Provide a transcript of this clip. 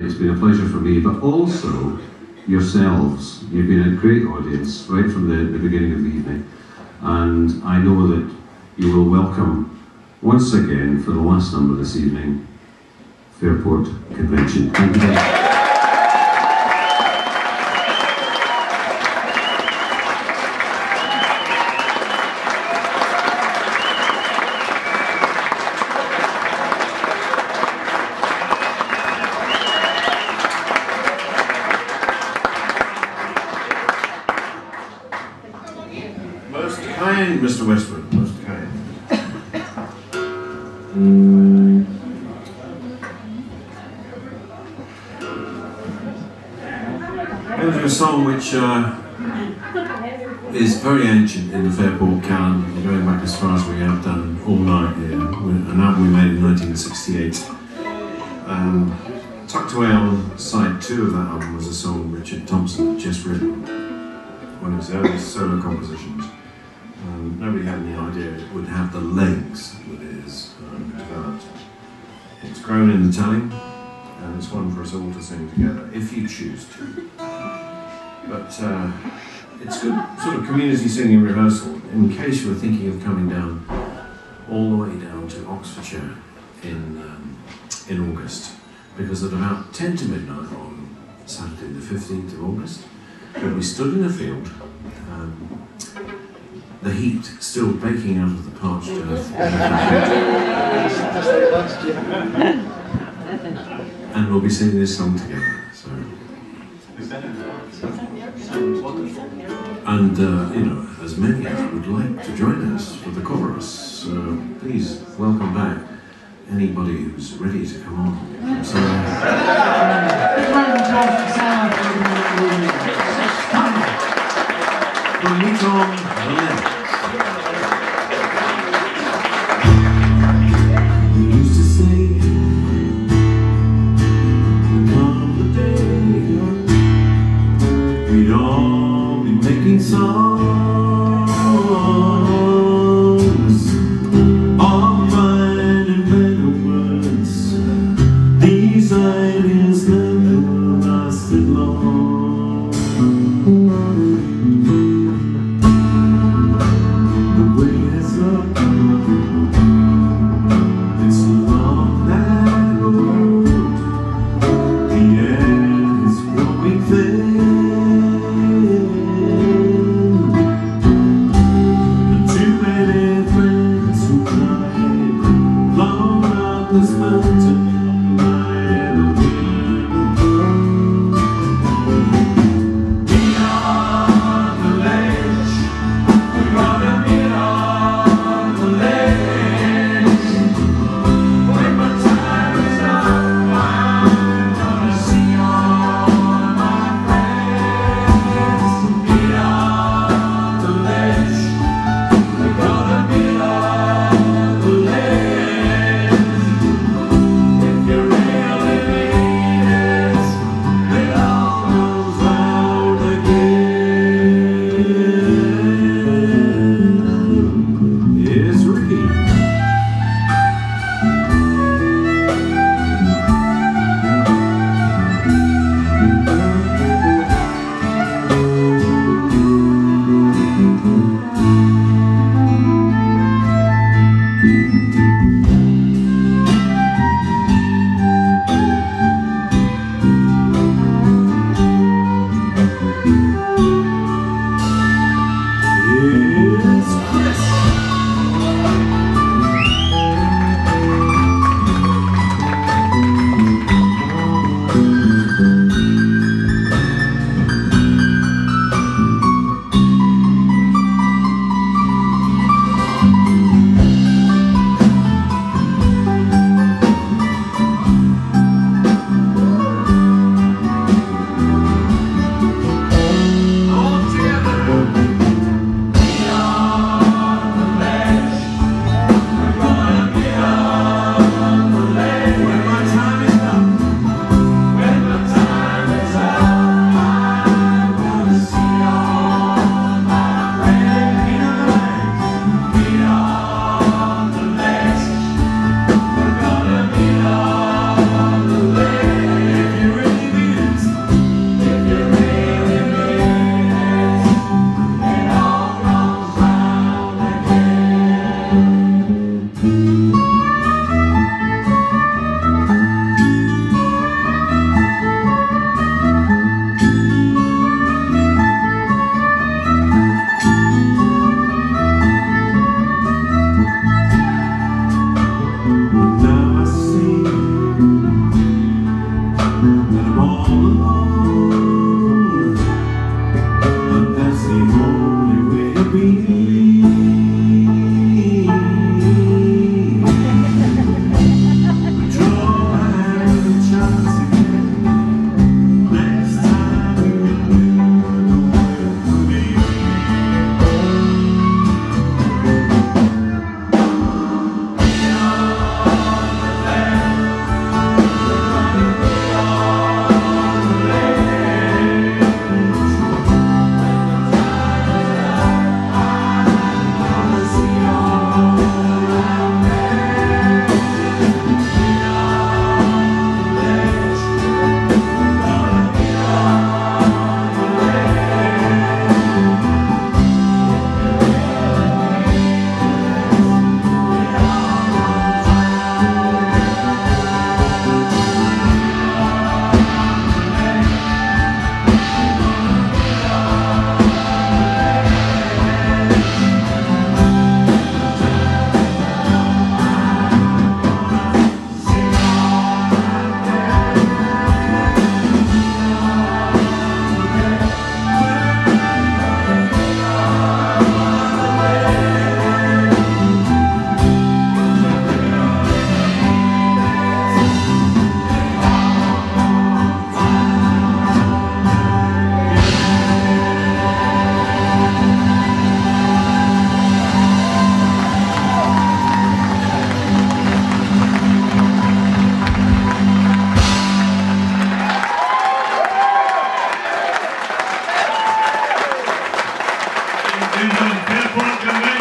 It's been a pleasure for me, but also yourselves. You've been a great audience right from the, the beginning of the evening, and I know that you will welcome once again for the last number this evening Fairport Convention. Thank you Mr. Westwood. Going to do a song which uh, is very ancient in the Fairport calendar, going back as far as we have done all night here. An album we made in 1968. Um, tucked away on side two of that album was a song Richard Thompson had just written, one of his earliest solo compositions. Nobody had any idea it would have the legs that it is um, developed. It's grown in the telling, and it's one for us all to sing together, if you choose to. But uh, it's good sort of community singing rehearsal in case you were thinking of coming down all the way down to Oxfordshire in, um, in August. Because at about 10 to midnight on Saturday, the 15th of August, we'll stood in a field. Um, the heat still baking out of the parched earth. and we'll be singing this song together. So. And, uh, you know, as many as would like to join us for the chorus, uh, please welcome back anybody who's ready to come on. So, songs of fine and better words. These ideas never lasted long. The way it's up, it's a long narrow road. The air is growing thin. en San Juan Carrera.